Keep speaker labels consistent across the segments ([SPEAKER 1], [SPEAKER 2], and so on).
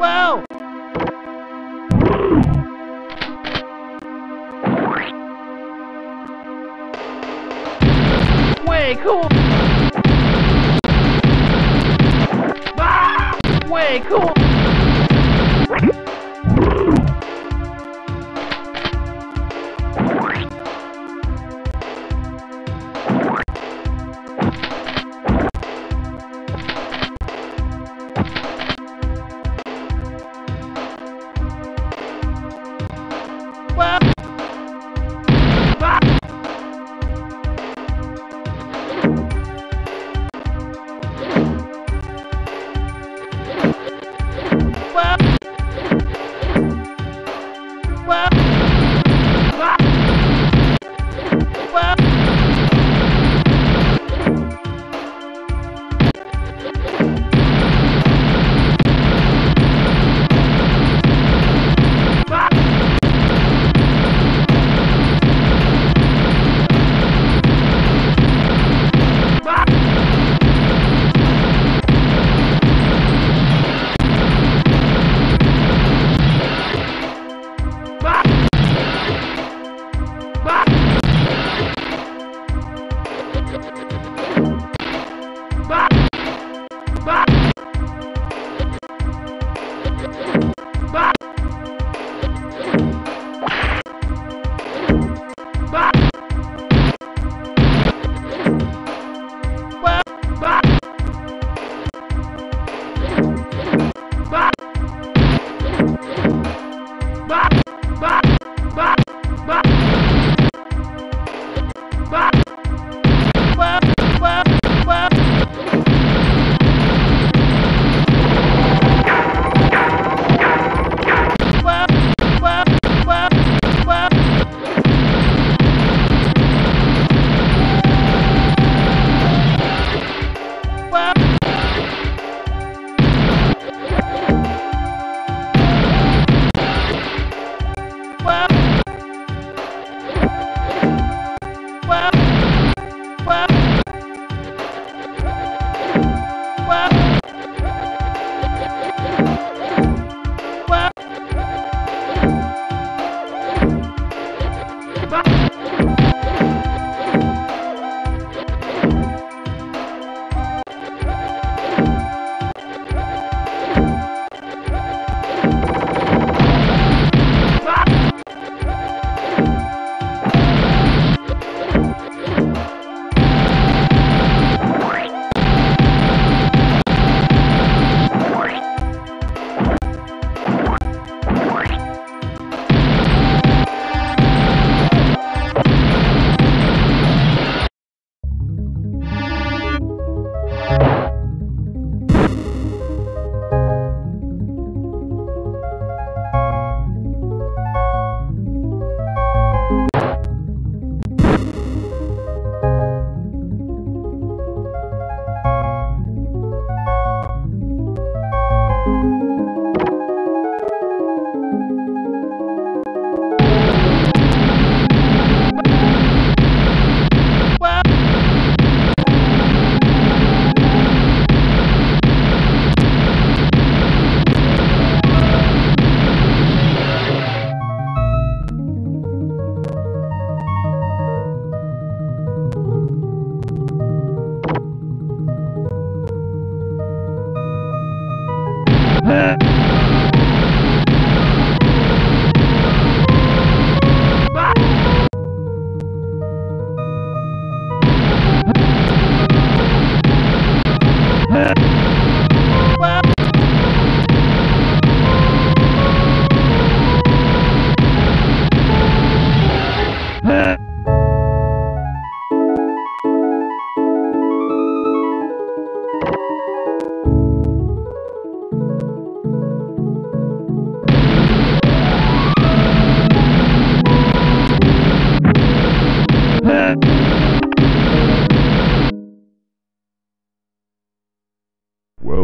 [SPEAKER 1] Wow! Way cool! Ah! Way cool!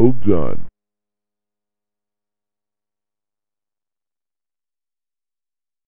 [SPEAKER 2] Well done.